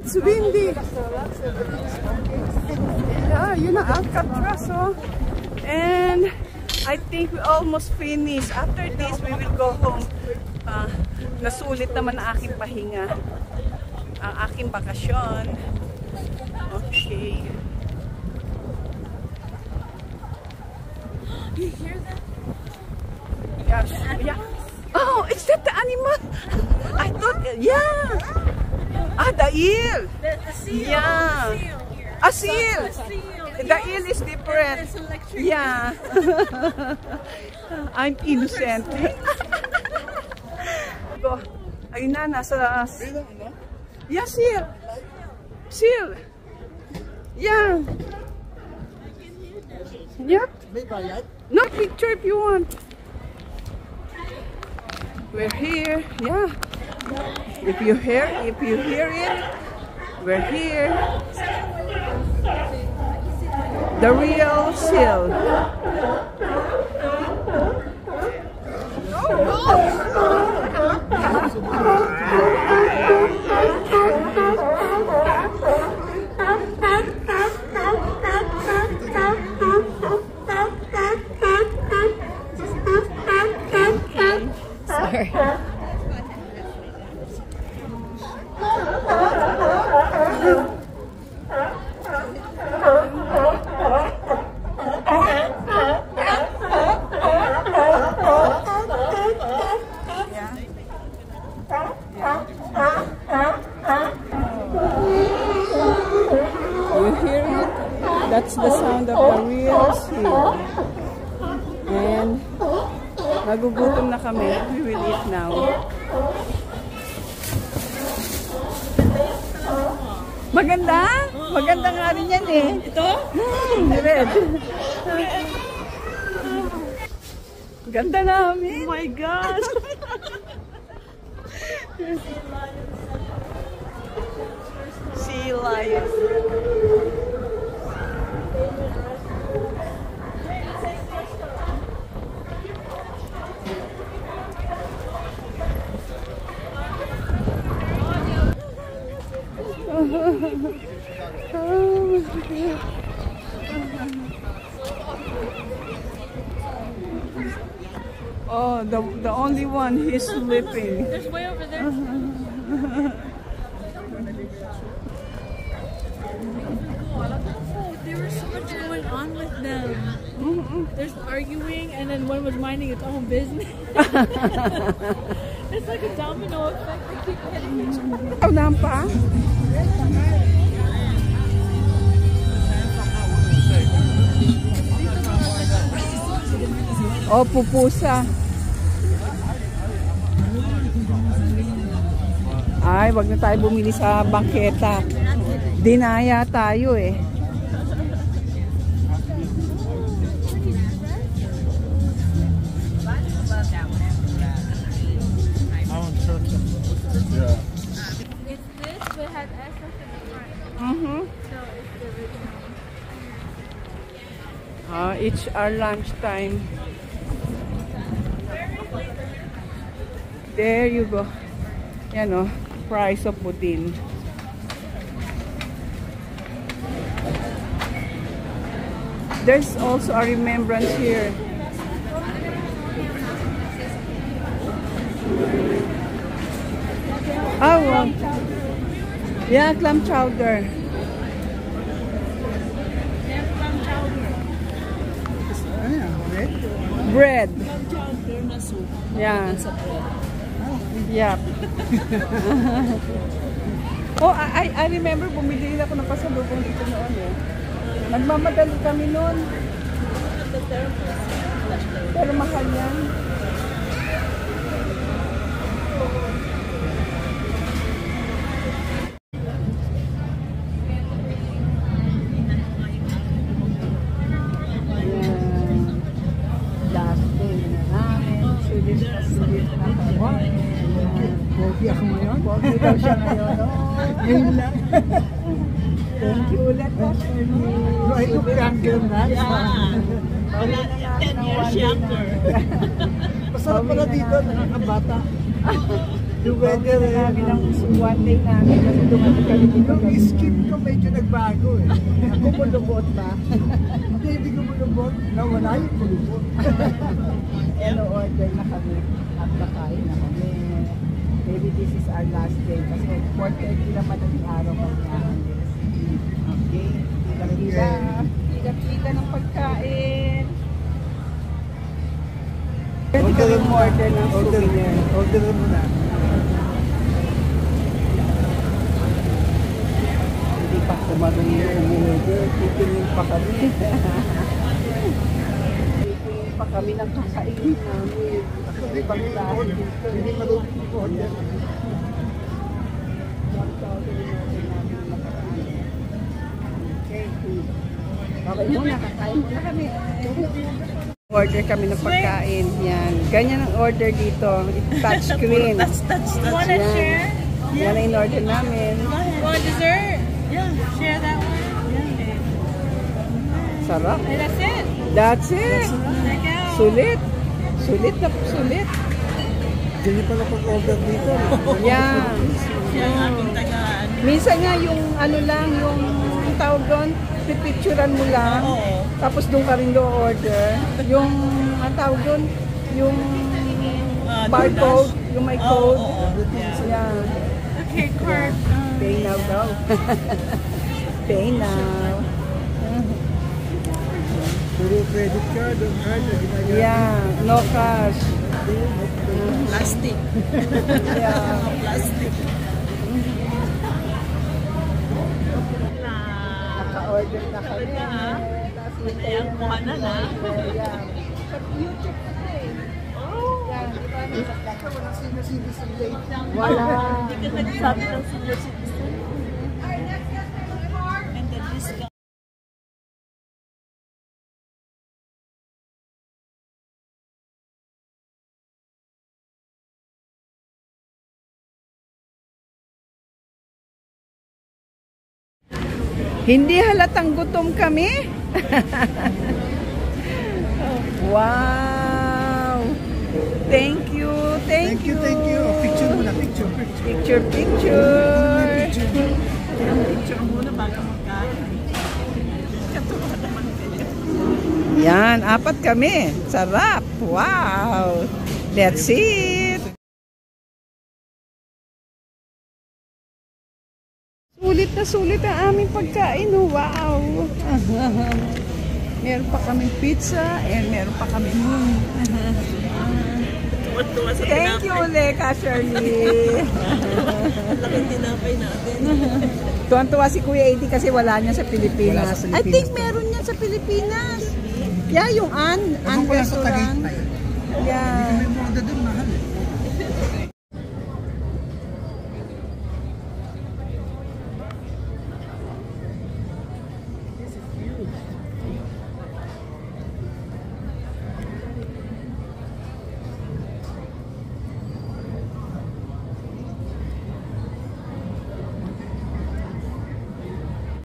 It's windy. Yeah, yun ang Alcatraz, oh. And I think we almost finished. After this, we will go home. Uh, nasulit naman ang aking pahinga. Ang aking bakasyon. Okay. You hear that? Yes. Yeah. Oh, is that the animal? I thought, yeah. Ah, the eel. The, the seal. Yeah. The seal here. A seal. The seal. The eel is different. It's electric. Yeah. I'm innocent. Go. Ayun na, nasa... Yeah, seal. Seal. Yeah. Yep. No picture if you want. We're here. Yeah. If you hear, if you hear it, we're here. The real seal. Oh, That's the sound of the real seal. And nagugutom na kami. We will eat now. Maganda? Maganda nga rin yan eh. Ito? Hmm, red. Ganda namin. Oh my God. sea lion. Oh, the the only one he's sleeping. There's way over there. There was so much going on with them. There's arguing, and then one was minding its own business. it's like a domino effect. They keep hitting each other. Oh, nampa? Oh, pupusa. Ay, wag na tayo bumili sa bangketa. Dinaya tayo eh. It's this, but has SS in the front. Mhm. So it's the original. Ah, it's our lunchtime. There you go. Yan oh, price of budin. There's also a remembrance here. Oh, wow. Yeah, clam chowder. Bread. Yeah. Yep. oh, I, I remember bumili ako ng pasalubong dito noon eh. Nagmamadali kami noon. Pero mahal yan. Pogi ako ngayon. Pogi daw siya ngayon. Ngayon lang. I look younger na. Wala na natin 10 years younger. Masarap pala dito, nakakabata. Yung weather eh. namin ang one day namin kasi dumating kami dito. Yung skin ko medyo nagbago eh. Kumulubot ba? Hindi, hindi ko malubot. Nawala yung malubot. Hello, order na kami at nakain na kami. Maybe this is our last day kasi 4.30 naman ang araw kami aalis. Okay, pila-pila. Pila-pila ng pagkain. Pwede kami order ng Order, souvenir. order mo na. Hindi pa ako marunong umorder. Titingin pa kami. Titingin pa kami ng kakainin namin. Hindi Ibang klase dito. Hindi marunong mag-order. 1,000 Okay. Muna, kakain muna kami. Order kami ng pagkain. Yan. Ganyan ang order dito. Touchscreen. Wanna Yan. share? Yan ang in-order namin. Want dessert? Yeah. Share that one? Yeah. Sarap. Hey, that's it. That's it. Check out. Sulit. Sulit na sulit. Hindi pala pag-order dito. Yan. Ang aming tagaan. Minsan nga yung ano lang, yung tawag doon, pipicturean mo lang. Oo. Tapos doon ka rin do-order. Yung, ang tawag doon, yung Ah, barcode, yung may Oo, code. oo, yeah. Okay, card. Um, Pay now daw. Pay now. Puro credit card, ang card na ginagawa. Yeah, no cash. plastic. Yeah. Plastic. Naka-order na kami. Talaga, ah? Tapos Ayan, kuha na na. Sa YouTube na eh. Wala. Hindi ka nagsabi ng senior citizen. Hindi halatang gutom kami. wow. Thank you. Thank, Thank you, thank you. Oh, picture mo na, picture, picture. Picture, picture. Picture. Picture muna bago magkain. Yan, apat kami. Sarap. Wow. That's it. Sulit na sulit ang aming pagkain. oh. Wow. meron pa kaming pizza and meron pa kami sa Thank you, tinapay. Leka Shirley. Laking tinapay natin. Tuwan-tuwa si Kuya Eddie kasi wala niya sa Pilipinas. Sa I Pilipinas think to. meron niya sa Pilipinas. Yeah, yung An, An Ewan ko lang sa restaurant.